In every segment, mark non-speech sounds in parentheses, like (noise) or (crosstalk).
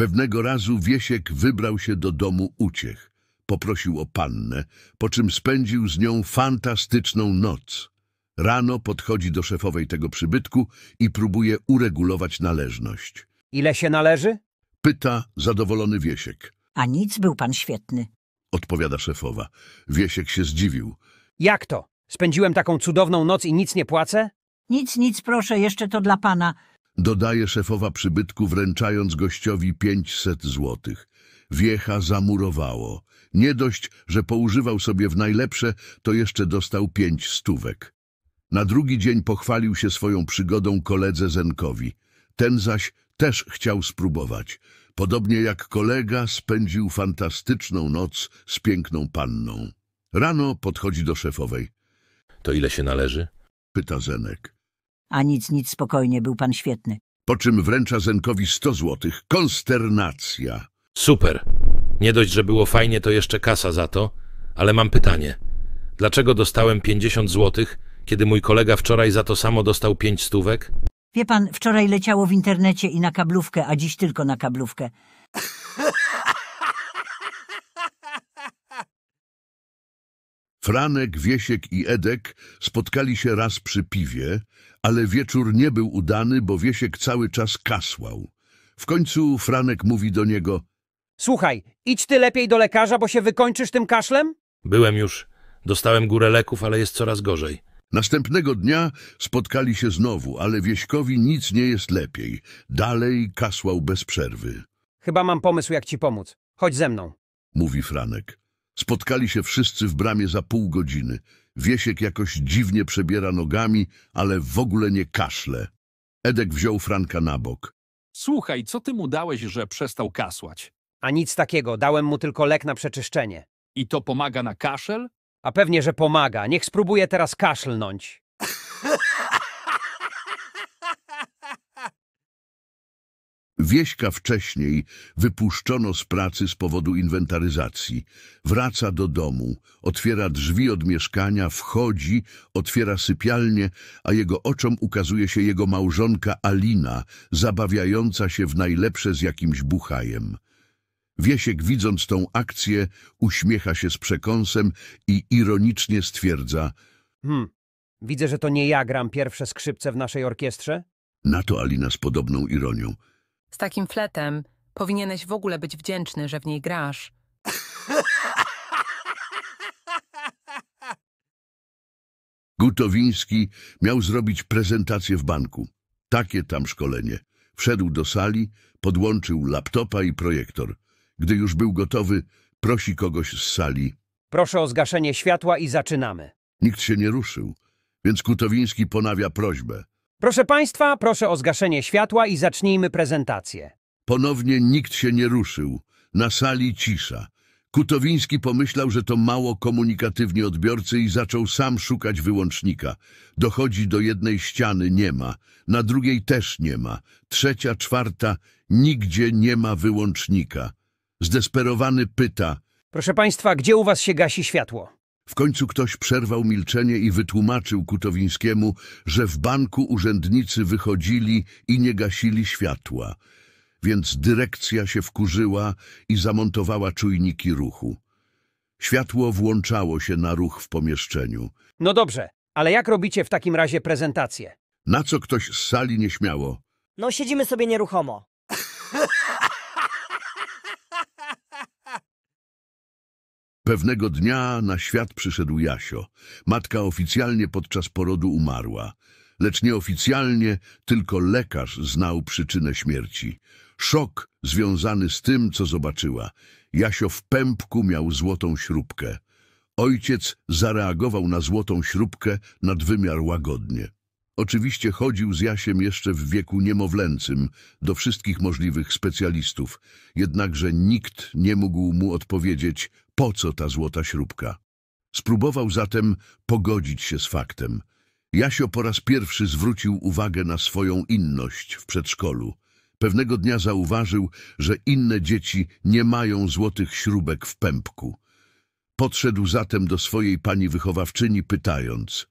Pewnego razu Wiesiek wybrał się do domu uciech. Poprosił o pannę, po czym spędził z nią fantastyczną noc. Rano podchodzi do szefowej tego przybytku i próbuje uregulować należność. Ile się należy? Pyta zadowolony Wiesiek. A nic, był pan świetny. Odpowiada szefowa. Wiesiek się zdziwił. Jak to? Spędziłem taką cudowną noc i nic nie płacę? Nic, nic, proszę, jeszcze to dla pana. Dodaje szefowa przybytku, wręczając gościowi 500 złotych. Wiecha zamurowało. Nie dość, że poużywał sobie w najlepsze, to jeszcze dostał pięć stówek. Na drugi dzień pochwalił się swoją przygodą koledze Zenkowi. Ten zaś też chciał spróbować. Podobnie jak kolega spędził fantastyczną noc z piękną panną. Rano podchodzi do szefowej. To ile się należy? Pyta Zenek. A nic, nic, spokojnie, był pan świetny. Po czym wręcza Zenkowi 100 złotych. Konsternacja. Super. Nie dość, że było fajnie, to jeszcze kasa za to, ale mam pytanie. Dlaczego dostałem 50 złotych, kiedy mój kolega wczoraj za to samo dostał 5 stówek? Wie pan, wczoraj leciało w internecie i na kablówkę, a dziś tylko na kablówkę. Franek, Wiesiek i Edek spotkali się raz przy piwie, ale wieczór nie był udany, bo Wiesiek cały czas kasłał. W końcu Franek mówi do niego Słuchaj, idź ty lepiej do lekarza, bo się wykończysz tym kaszlem? Byłem już. Dostałem górę leków, ale jest coraz gorzej. Następnego dnia spotkali się znowu, ale Wieśkowi nic nie jest lepiej. Dalej kasłał bez przerwy, Chyba mam pomysł, jak ci pomóc. Chodź ze mną. mówi Franek. Spotkali się wszyscy w bramie za pół godziny. Wiesiek jakoś dziwnie przebiera nogami, ale w ogóle nie kaszle. Edek wziął Franka na bok. Słuchaj, co ty mu dałeś, że przestał kasłać? A nic takiego, dałem mu tylko lek na przeczyszczenie. I to pomaga na kaszel? A pewnie, że pomaga. Niech spróbuje teraz kaszlnąć. (laughs) Wieśka wcześniej wypuszczono z pracy z powodu inwentaryzacji. Wraca do domu, otwiera drzwi od mieszkania, wchodzi, otwiera sypialnię, a jego oczom ukazuje się jego małżonka Alina, zabawiająca się w najlepsze z jakimś buchajem. Wiesiek, widząc tą akcję, uśmiecha się z przekąsem i ironicznie stwierdza Hmm, widzę, że to nie ja gram pierwsze skrzypce w naszej orkiestrze. na to Alina z podobną ironią. Z takim fletem powinieneś w ogóle być wdzięczny, że w niej grasz. Gutowiński miał zrobić prezentację w banku. Takie tam szkolenie. Wszedł do sali, podłączył laptopa i projektor. Gdy już był gotowy, prosi kogoś z sali. Proszę o zgaszenie światła i zaczynamy. Nikt się nie ruszył, więc Kutowiński ponawia prośbę. Proszę Państwa, proszę o zgaszenie światła i zacznijmy prezentację. Ponownie nikt się nie ruszył. Na sali cisza. Kutowiński pomyślał, że to mało komunikatywni odbiorcy i zaczął sam szukać wyłącznika. Dochodzi do jednej ściany, nie ma. Na drugiej też nie ma. Trzecia, czwarta, nigdzie nie ma wyłącznika. Zdesperowany pyta. Proszę Państwa, gdzie u Was się gasi światło? W końcu ktoś przerwał milczenie i wytłumaczył Kutowińskiemu, że w banku urzędnicy wychodzili i nie gasili światła. Więc dyrekcja się wkurzyła i zamontowała czujniki ruchu. Światło włączało się na ruch w pomieszczeniu. No dobrze, ale jak robicie w takim razie prezentację? Na co ktoś z sali nie śmiało. No siedzimy sobie nieruchomo. (laughs) Pewnego dnia na świat przyszedł Jasio. Matka oficjalnie podczas porodu umarła. Lecz nieoficjalnie tylko lekarz znał przyczynę śmierci. Szok związany z tym, co zobaczyła. Jasio w pępku miał złotą śrubkę. Ojciec zareagował na złotą śrubkę nadwymiar łagodnie. Oczywiście chodził z Jasiem jeszcze w wieku niemowlęcym do wszystkich możliwych specjalistów, jednakże nikt nie mógł mu odpowiedzieć, po co ta złota śrubka. Spróbował zatem pogodzić się z faktem. Jasio po raz pierwszy zwrócił uwagę na swoją inność w przedszkolu. Pewnego dnia zauważył, że inne dzieci nie mają złotych śrubek w pępku. Podszedł zatem do swojej pani wychowawczyni, pytając –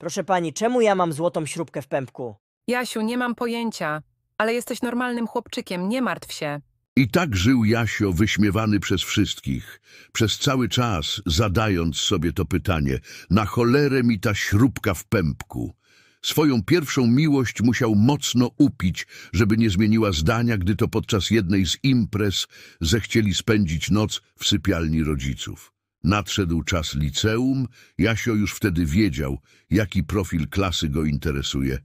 Proszę pani, czemu ja mam złotą śrubkę w pępku? Jasiu, nie mam pojęcia, ale jesteś normalnym chłopczykiem, nie martw się. I tak żył Jasio wyśmiewany przez wszystkich, przez cały czas zadając sobie to pytanie, na cholerę mi ta śrubka w pępku. Swoją pierwszą miłość musiał mocno upić, żeby nie zmieniła zdania, gdy to podczas jednej z imprez zechcieli spędzić noc w sypialni rodziców. Nadszedł czas liceum, Jasio już wtedy wiedział, jaki profil klasy go interesuje.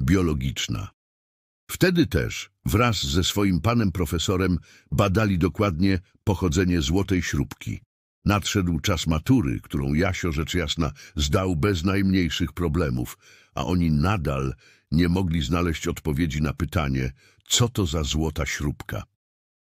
Biologiczna. Wtedy też, wraz ze swoim panem profesorem, badali dokładnie pochodzenie złotej śrubki. Nadszedł czas matury, którą Jasio rzecz jasna zdał bez najmniejszych problemów, a oni nadal nie mogli znaleźć odpowiedzi na pytanie, co to za złota śrubka.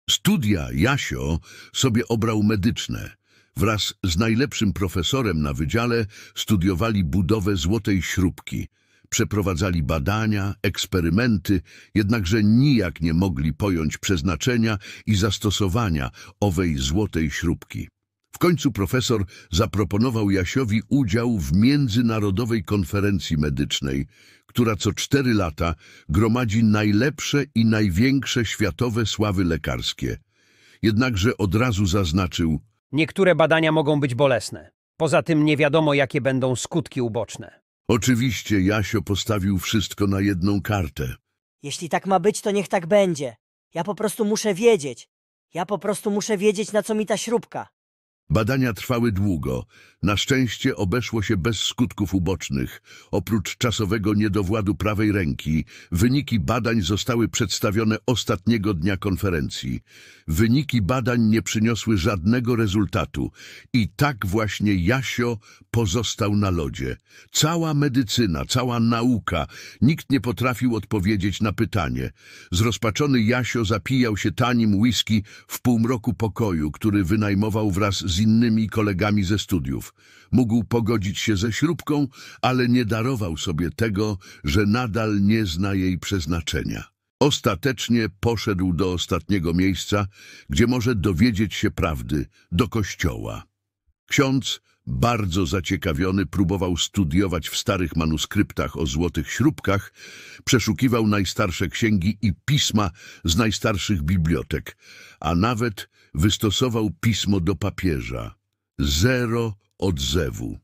Studia Jasio sobie obrał medyczne. Wraz z najlepszym profesorem na wydziale studiowali budowę złotej śrubki. Przeprowadzali badania, eksperymenty, jednakże nijak nie mogli pojąć przeznaczenia i zastosowania owej złotej śrubki. W końcu profesor zaproponował Jasiowi udział w międzynarodowej konferencji medycznej, która co cztery lata gromadzi najlepsze i największe światowe sławy lekarskie. Jednakże od razu zaznaczył, Niektóre badania mogą być bolesne. Poza tym nie wiadomo, jakie będą skutki uboczne. oczywiście Jasio postawił wszystko na jedną kartę. Jeśli tak ma być, to niech tak będzie. Ja po prostu muszę wiedzieć. Ja po prostu muszę wiedzieć, na co mi ta śrubka. Badania trwały długo. Na szczęście obeszło się bez skutków ubocznych. Oprócz czasowego niedowładu prawej ręki, wyniki badań zostały przedstawione ostatniego dnia konferencji. Wyniki badań nie przyniosły żadnego rezultatu. I tak właśnie Jasio pozostał na lodzie. Cała medycyna, cała nauka, nikt nie potrafił odpowiedzieć na pytanie. Zrozpaczony Jasio zapijał się tanim whisky w półmroku pokoju, który wynajmował wraz z innymi kolegami ze studiów. Mógł pogodzić się ze śrubką, ale nie darował sobie tego, że nadal nie zna jej przeznaczenia. Ostatecznie poszedł do ostatniego miejsca, gdzie może dowiedzieć się prawdy, do kościoła. Ksiądz, bardzo zaciekawiony, próbował studiować w starych manuskryptach o złotych śrubkach, przeszukiwał najstarsze księgi i pisma z najstarszych bibliotek, a nawet wystosował pismo do papieża. Zero odzewu.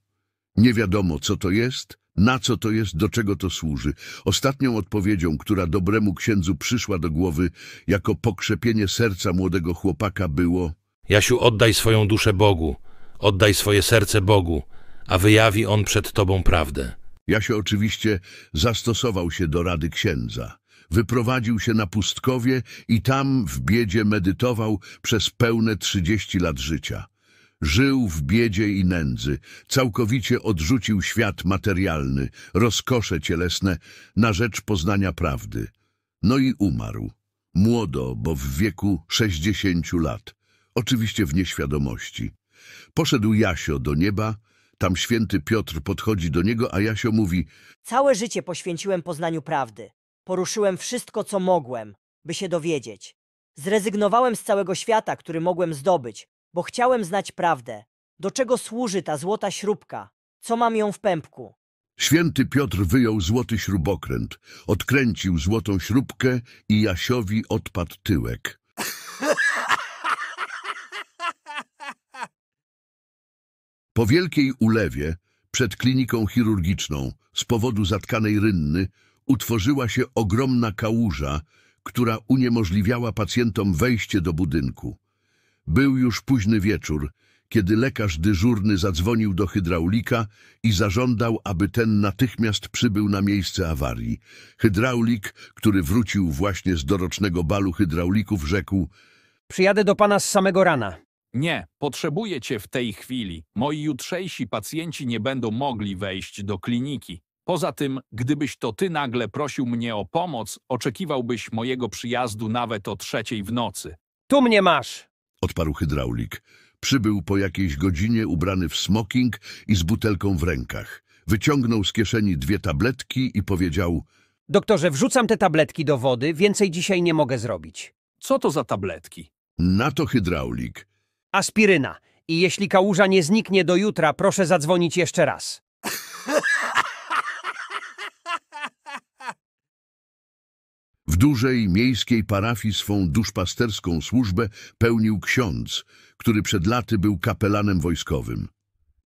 Nie wiadomo, co to jest, na co to jest, do czego to służy. Ostatnią odpowiedzią, która dobremu księdzu przyszła do głowy jako pokrzepienie serca młodego chłopaka było Jasiu, oddaj swoją duszę Bogu, oddaj swoje serce Bogu, a wyjawi On przed tobą prawdę. Jasio oczywiście zastosował się do rady księdza. Wyprowadził się na pustkowie i tam w biedzie medytował przez pełne trzydzieści lat życia. Żył w biedzie i nędzy, całkowicie odrzucił świat materialny, rozkosze cielesne na rzecz poznania prawdy. No i umarł. Młodo, bo w wieku sześćdziesięciu lat. Oczywiście w nieświadomości. Poszedł Jasio do nieba, tam święty Piotr podchodzi do niego, a Jasio mówi Całe życie poświęciłem poznaniu prawdy. Poruszyłem wszystko, co mogłem, by się dowiedzieć. Zrezygnowałem z całego świata, który mogłem zdobyć, bo chciałem znać prawdę. Do czego służy ta złota śrubka? Co mam ją w pępku? Święty Piotr wyjął złoty śrubokręt, odkręcił złotą śrubkę i Jasiowi odpadł tyłek. (laughs) Po wielkiej ulewie, przed kliniką chirurgiczną, z powodu zatkanej rynny, utworzyła się ogromna kałuża, która uniemożliwiała pacjentom wejście do budynku. Był już późny wieczór, kiedy lekarz dyżurny zadzwonił do hydraulika i zażądał, aby ten natychmiast przybył na miejsce awarii. Hydraulik, który wrócił właśnie z dorocznego balu hydraulików, rzekł Przyjadę do pana z samego rana. Nie, potrzebuję cię w tej chwili. Moi jutrzejsi pacjenci nie będą mogli wejść do kliniki. Poza tym, gdybyś to ty nagle prosił mnie o pomoc, oczekiwałbyś mojego przyjazdu nawet o trzeciej w nocy. Tu mnie masz! odparł hydraulik. Przybył po jakiejś godzinie ubrany w smoking i z butelką w rękach. Wyciągnął z kieszeni dwie tabletki i powiedział Doktorze, wrzucam te tabletki do wody, więcej dzisiaj nie mogę zrobić. Co to za tabletki? na to hydraulik. Aspiryna. I jeśli kałuża nie zniknie do jutra, proszę zadzwonić jeszcze raz. W dużej miejskiej parafii swą duszpasterską służbę pełnił ksiądz, który przed laty był kapelanem wojskowym.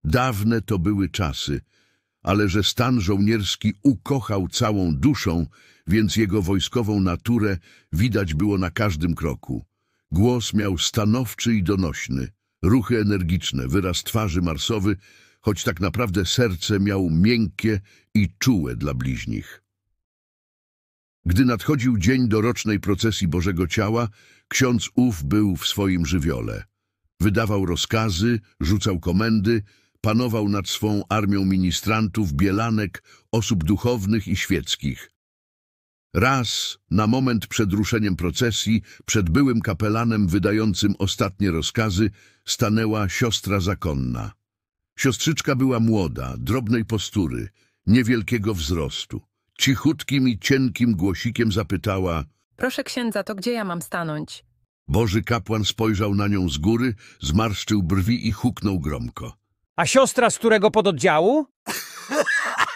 Dawne to były czasy, ale że stan żołnierski ukochał całą duszą, więc jego wojskową naturę widać było na każdym kroku. Głos miał stanowczy i donośny, ruchy energiczne, wyraz twarzy marsowy, choć tak naprawdę serce miał miękkie i czułe dla bliźnich. Gdy nadchodził dzień dorocznej procesji Bożego Ciała, ksiądz ów był w swoim żywiole. Wydawał rozkazy, rzucał komendy, panował nad swą armią ministrantów, bielanek, osób duchownych i świeckich. Raz, na moment przed ruszeniem procesji, przed byłym kapelanem wydającym ostatnie rozkazy, stanęła siostra zakonna. Siostrzyczka była młoda, drobnej postury, niewielkiego wzrostu. Cichutkim i cienkim głosikiem zapytała Proszę księdza, to gdzie ja mam stanąć? Boży kapłan spojrzał na nią z góry, zmarszczył brwi i huknął gromko. A siostra z którego pododdziału? (laughs)